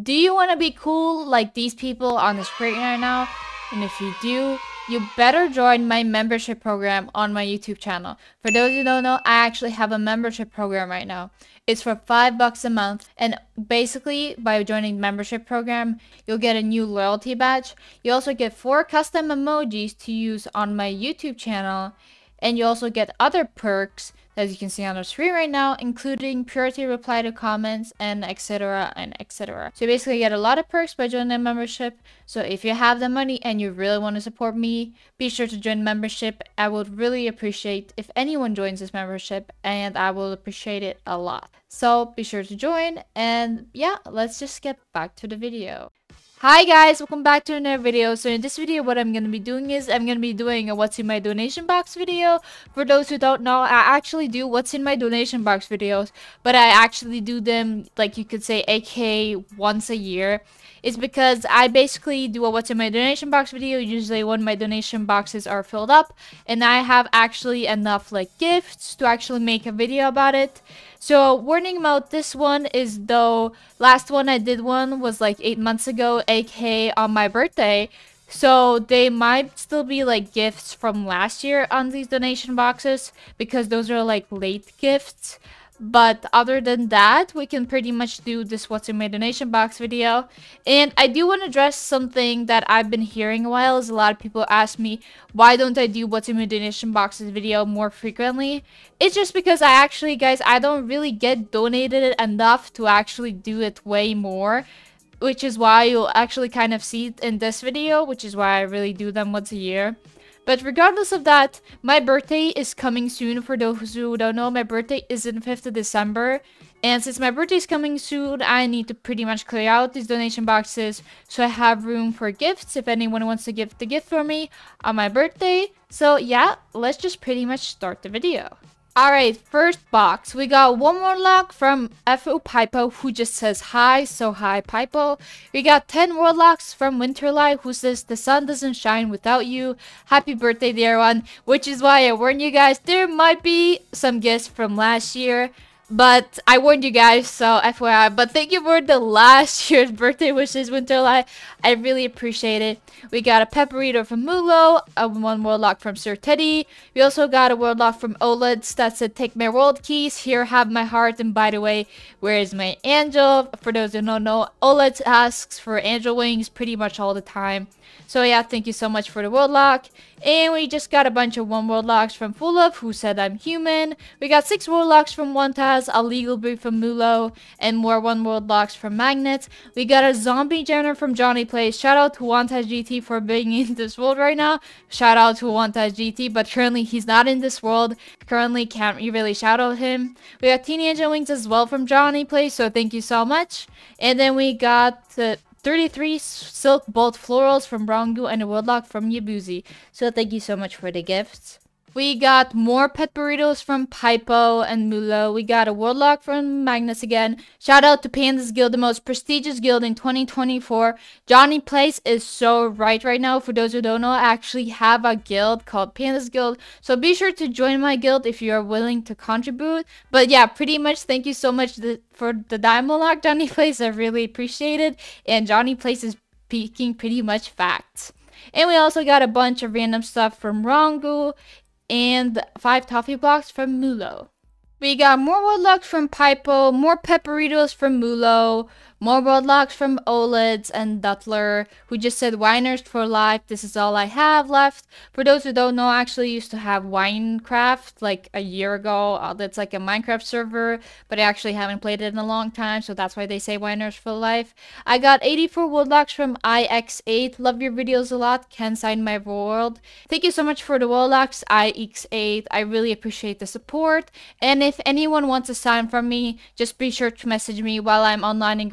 Do you want to be cool like these people on the screen right now? And if you do, you better join my membership program on my YouTube channel. For those who don't know, I actually have a membership program right now. It's for five bucks a month. And basically, by joining membership program, you'll get a new loyalty badge. You also get four custom emojis to use on my YouTube channel. And you also get other perks as you can see on the screen right now, including priority reply to comments and etc and etc. So you basically get a lot of perks by joining a membership. So if you have the money and you really want to support me, be sure to join membership. I would really appreciate if anyone joins this membership and I will appreciate it a lot. So be sure to join and yeah, let's just get back to the video. Hi guys, welcome back to another video. So in this video, what I'm going to be doing is I'm going to be doing a what's in my donation box video. For those who don't know, I actually do what's in my donation box videos, but I actually do them like you could say AK once a year. It's because I basically do a what's in my donation box video usually when my donation boxes are filled up and I have actually enough like gifts to actually make a video about it. So warning about this one is though last one I did one was like 8 months ago aka on my birthday. So they might still be like gifts from last year on these donation boxes because those are like late gifts. But other than that, we can pretty much do this what's in my donation box video. And I do want to address something that I've been hearing a while is a lot of people ask me, why don't I do what's in my donation boxes video more frequently? It's just because I actually, guys, I don't really get donated enough to actually do it way more which is why you'll actually kind of see it in this video, which is why I really do them once a year. But regardless of that, my birthday is coming soon. For those who don't know, my birthday is in 5th of December. And since my birthday is coming soon, I need to pretty much clear out these donation boxes so I have room for gifts if anyone wants to gift the gift for me on my birthday. So yeah, let's just pretty much start the video. Alright, first box. We got one more lock from FO Pipo who just says hi, so hi Pipo. We got 10 world locks from Winterlight who says the sun doesn't shine without you. Happy birthday dear one. Which is why I warn you guys there might be some gifts from last year. But I warned you guys, so FYI. But thank you for the last year's birthday wishes, Winterlight. I really appreciate it. We got a Pepperito from Mulo, a one World Lock from Sir Teddy. We also got a World Lock from OLEDs that said, take my world keys, here have my heart, and by the way, where is my angel? For those who don't know, OLEDs asks for angel wings pretty much all the time. So yeah, thank you so much for the world lock. And we just got a bunch of one world locks from Fulov, who said I'm human. We got six world locks from Taz, a legal boot from Mulo, and more one world locks from Magnet. We got a zombie general from Johnny Plays. Shout out to Taz GT for being in this world right now. Shout out to Taz GT, but currently he's not in this world. Currently can't really shout out him. We got Teenage Wings as well from Johnny Plays, so thank you so much. And then we got the 33 silk bolt florals from Rongu and a world lock from Yabuzi. So thank you so much for the gifts. We got more pet burritos from Pipo and Mulo. We got a World Lock from Magnus again. Shout out to Pandas Guild, the most prestigious guild in 2024. Johnny Plays is so right right now. For those who don't know, I actually have a guild called Pandas Guild. So be sure to join my guild if you are willing to contribute. But yeah, pretty much thank you so much for the Diamond Lock, Johnny Plays. I really appreciate it. And Johnny Plays is speaking pretty much facts. And we also got a bunch of random stuff from Rongu and 5 toffee blocks from Mulo. We got more World Locks from Pipo, more Pepperitos from Mulo, more World Locks from Oleds and Duttler, who just said Winers for life, this is all I have left. For those who don't know, I actually used to have Winecraft like a year ago. Uh, that's like a Minecraft server, but I actually haven't played it in a long time, so that's why they say Winers for life. I got 84 World Locks from IX8, love your videos a lot, can sign my world. Thank you so much for the World Locks, IX8, I really appreciate the support. And if anyone wants a sign from me, just be sure to message me while I'm online in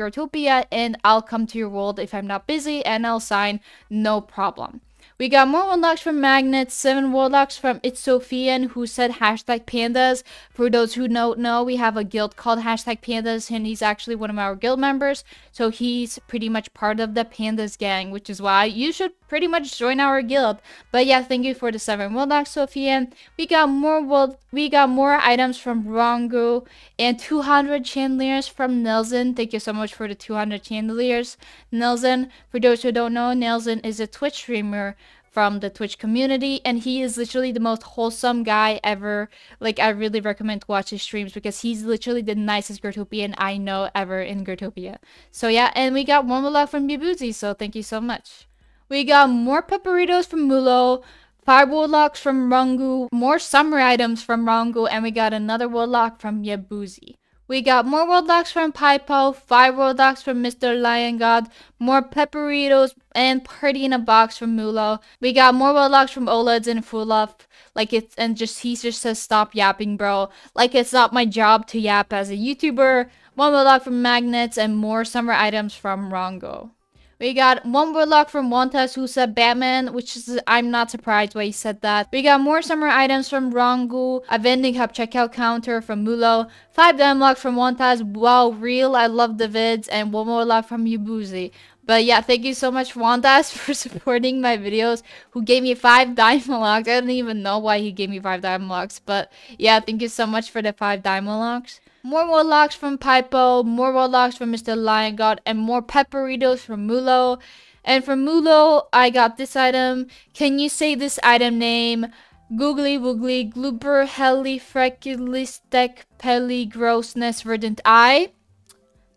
And I'll come to your world if I'm not busy and I'll sign no problem. We got more World Locks from Magnets, 7 World Locks from It's Sophian who said hashtag pandas. For those who don't know, we have a guild called hashtag pandas and he's actually one of our guild members. So he's pretty much part of the pandas gang, which is why you should pretty much join our guild. But yeah, thank you for the 7 World Locks, Sophian. We got more world we got more items from Rongu and 200 chandeliers from Nelson. Thank you so much for the 200 chandeliers. Nelson, for those who don't know, Nelson is a Twitch streamer from the Twitch community and he is literally the most wholesome guy ever. Like I really recommend watch his streams because he's literally the nicest Growtopian I know ever in Growtopia. So yeah, and we got one more from Yabuzi, so thank you so much. We got more pepperitos from Mulo, five world locks from Rangu, more summer items from Rangu, and we got another world lock from Yabuzi. We got more World Locks from Pipo, 5 World Locks from Mr. Lion God, more Pepperitos, and Party in a Box from Mulo. We got more World Locks from Oleds and Fuluf. Like it's, and just, he just says stop yapping, bro. Like it's not my job to yap as a YouTuber. One world lock from Magnets, and more summer items from Rongo. We got one World Lock from Wantas who said Batman, which is, I'm not surprised why he said that. We got more summer items from Rongu, a vending hub checkout counter from Mulo, 5 Damlocks from Wantas, wow, real, I love the vids, and one World Lock from Yubuzi. But yeah, thank you so much, Wandas, for supporting my videos, who gave me 5 Diamond Locks. I don't even know why he gave me 5 Diamond Locks, but yeah, thank you so much for the 5 Diamond Locks. More World Locks from Pipo, more World Locks from Mr. Lion God, and more Pepperitos from Mulo. And from Mulo, I got this item. Can you say this item name? Googly Woogly Glooper Heli Freculistic Peli Grossness Verdant Eye.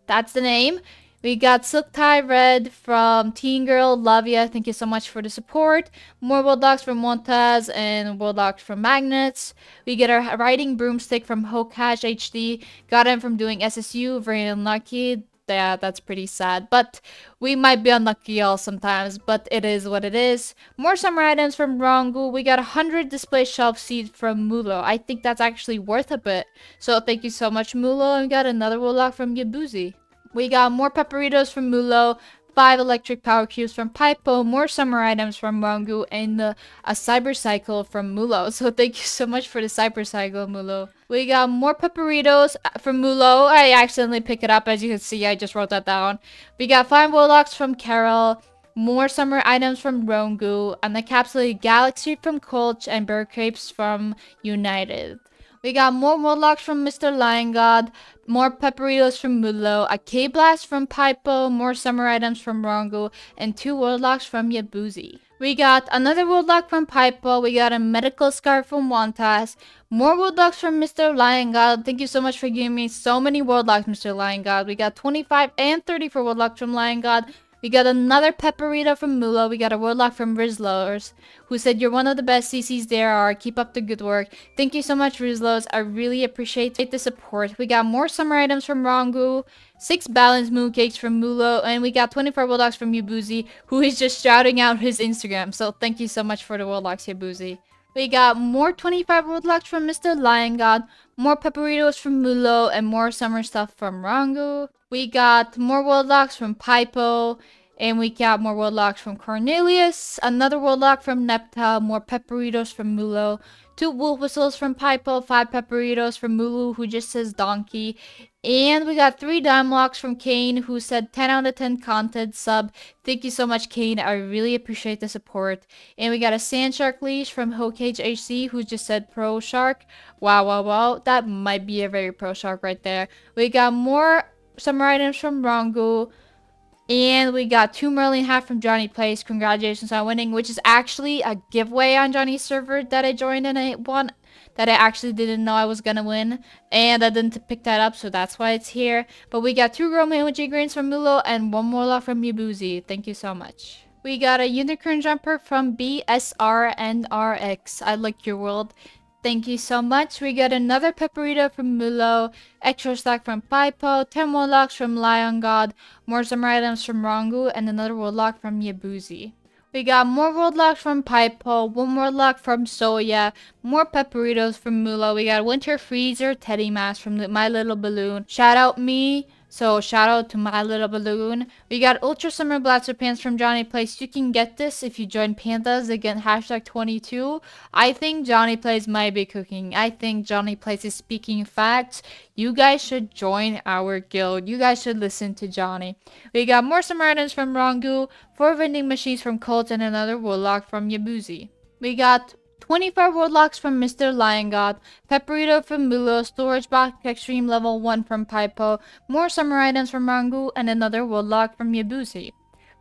That's the name. We got Silk Tie Red from Teen Girl, Lavia. Thank you so much for the support. More World Locks from Montaz and World Locks from Magnets. We get our Riding Broomstick from Hokash HD. Got him from doing SSU. Very unlucky. Yeah, that's pretty sad. But we might be unlucky all sometimes, but it is what it is. More summer items from Rongu. We got 100 display shelf seeds from Mulo. I think that's actually worth a bit. So thank you so much, Mulo. And we got another world Warlock from Yabuzi. We got more pepperitos from Mulo, five electric power cubes from Pipo, more summer items from Rangu, and uh, a cyber cycle from Mulo. So thank you so much for the cyber cycle, Mulo. We got more pepperitos uh, from Mulo. I accidentally picked it up. As you can see, I just wrote that down. We got five World Locks from Carol, more summer items from Rongu, and the encapsulated galaxy from Colch, and bird crepes from United. We got more World Locks from Mr. Lion God, more Pepperitos from Mulo, a K-Blast from Pipo, more Summer items from Rongo, and two World Locks from Yabuzi. We got another World Lock from Pipo, we got a Medical Scarf from Wantas, more World Locks from Mr. Lion God. Thank you so much for giving me so many World Locks, Mr. Lion God. We got 25 and 30 for World Locks from Lion God. We got another Pepperita from Mula. We got a World Lock from Rizlers, who said, You're one of the best CCs there are. Keep up the good work. Thank you so much, Rizlos. I really appreciate the support. We got more summer items from Rangu, 6 balanced mooncakes from Mulo, and we got 24 World Locks from Yubuzi, who is just shouting out his Instagram. So thank you so much for the World Locks, Yubuzi. We got more 25 World Locks from Mr. Lion God, more Pepperitos from Mulo, and more summer stuff from Rangu. We got more World Locks from Pipo, and we got more World Locks from Cornelius, another World Lock from Nepta, more Pepperitos from Mulo, two Wolf Whistles from Pipo, five Pepperitos from Mulu, who just says Donkey, and we got three dime Locks from Kane, who said 10 out of 10 content sub. Thank you so much, Kane. I really appreciate the support. And we got a Sand Shark leash from Hokage HC, who just said Pro Shark. Wow, wow, wow. That might be a very Pro Shark right there. We got more summer items from Rongu. And we got two Merlin hat from Johnny Plays. Congratulations on winning, which is actually a giveaway on Johnny's server that I joined and I won that I actually didn't know I was gonna win. And I didn't pick that up, so that's why it's here. But we got two Roman emoji greens from Mulo and one more lot from Yubuzi. Thank you so much. We got a unicorn jumper from BSRNRX. I like your world. Thank you so much. We got another Pepperito from Mulo, extra stack from Pipo, 10 World Locks from Lion God, more summer items from Rangu, and another World Lock from Yabuzi. We got more world locks from Pipo, one more lock from Soya, more Pepperitos from Mulo. We got Winter Freezer Teddy Mask from My Little Balloon. Shout out me, So shout out to My Little Balloon. We got Ultra Summer Blaster Pants from Johnny Plays. You can get this if you join Pandas again hashtag 22. I think Johnny Plays might be cooking. I think Johnny Plays is speaking facts. You guys should join our guild. You guys should listen to Johnny. We got more summer items from Rangu, four vending machines from Colt, and another World Lock from Yabuzi. We got 25 World Locks from Mr. Lion God, Pepperito from Mulo, Storage Box Extreme Level 1 from Pipo, more summer items from Rangu, and another World Lock from Yabuzi.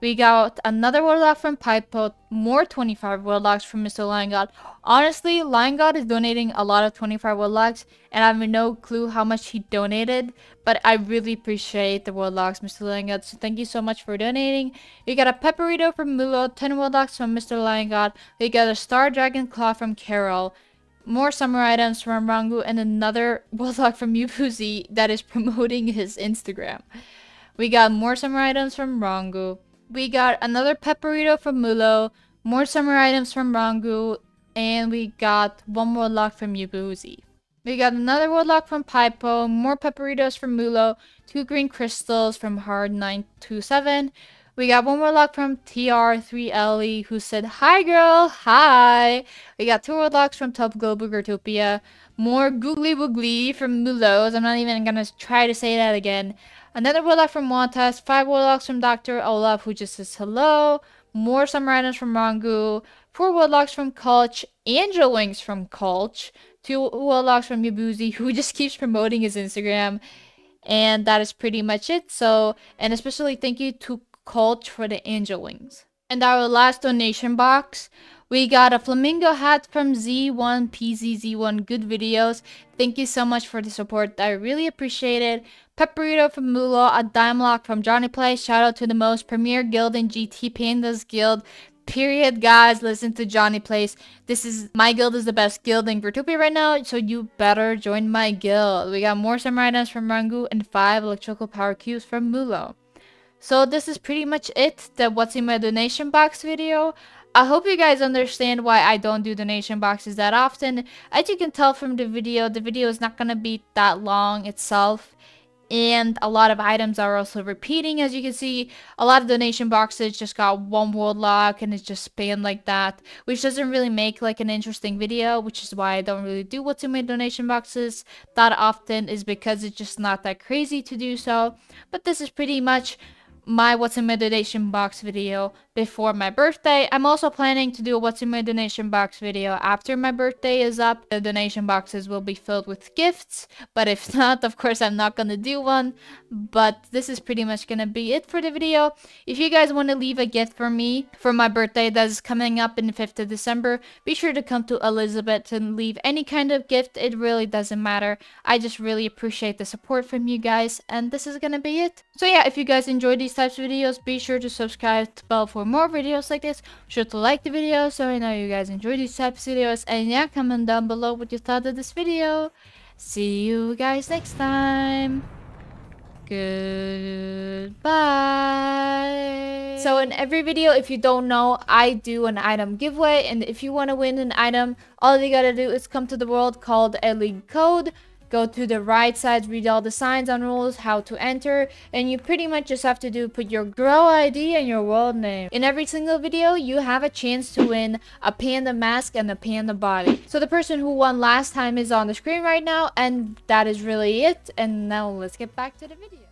We got another World Lock from Pipo, more 25 World Locks from Mr. Lion God. Honestly, Lion God is donating a lot of 25 World Locks, and I have no clue how much he donated, but I really appreciate the World Locks, Mr. Lion God, so thank you so much for donating. We got a Pepperito from Mulo, 10 World Locks from Mr. Lion God. We got a Star Dragon Claw from Carol more summer items from Rangu, and another World Lock from Yubuzi that is promoting his Instagram. We got more summer items from Rangu we got another pepperito from Mulo, more summer items from Rangu, and we got one more lock from Yubuzi. We got another world lock from Pipo, more pepperitos from Mulo, two green crystals from Hard927. We got one more lock from TR3LE who said, Hi girl, hi! We got two world locks from Top Global Gertopia, more Googly Woogly from Mulos. I'm not even gonna try to say that again. Another world lock from Wantas, five world locks from Dr. Olaf, who just says hello, more summer items from Rangu, four world locks from Kulch, angel wings from Kulch, two world locks from Yabuzi, who just keeps promoting his Instagram, and that is pretty much it. So, and especially thank you to Kulch for the angel wings. And our last donation box, we got a flamingo hat from Z1PZZ1 Good Videos. Thank you so much for the support. I really appreciate it. Pepperito from Mulo, a dime lock from Johnny Play. Shout out to the most premier guild in GT Pandas Guild. Period, guys. Listen to Johnny Plays. This is my guild is the best guild in Growtopia right now, so you better join my guild. We got more summer items from Rangu and five electrical power cubes from Mulo. So this is pretty much it, the what's in my donation box video. I hope you guys understand why I don't do donation boxes that often. As you can tell from the video, the video is not going to be that long itself. And a lot of items are also repeating, as you can see. A lot of donation boxes just got one world lock and it's just spanned like that. Which doesn't really make like an interesting video, which is why I don't really do what's in my donation boxes that often is because it's just not that crazy to do so. But this is pretty much my what's in my donation box video before my birthday. I'm also planning to do a what's in my donation box video after my birthday is up. The donation boxes will be filled with gifts, but if not, of course, I'm not gonna do one. But this is pretty much gonna be it for the video. If you guys want to leave a gift for me for my birthday that is coming up in the 5th of December, be sure to come to Elizabete and leave any kind of gift. It really doesn't matter. I just really appreciate the support from you guys, and this is gonna be it. So yeah, if you guys enjoy these types of videos, be sure to subscribe to Bell for for more videos like this. Sure to like the video so I know you guys enjoy these types of videos. And yeah, comment down below what you thought of this video. See you guys next time. Goodbye. So in every video, if you don't know, I do an item giveaway. And if you want to win an item, all you gotta do is come to the world called a league code go to the right side, read all the signs and rules, how to enter, and you pretty much just have to do put your grow ID and your world name. In every single video, you have a chance to win a panda mask and a panda body. So the person who won last time is on the screen right now, and that is really it. And now let's get back to the video.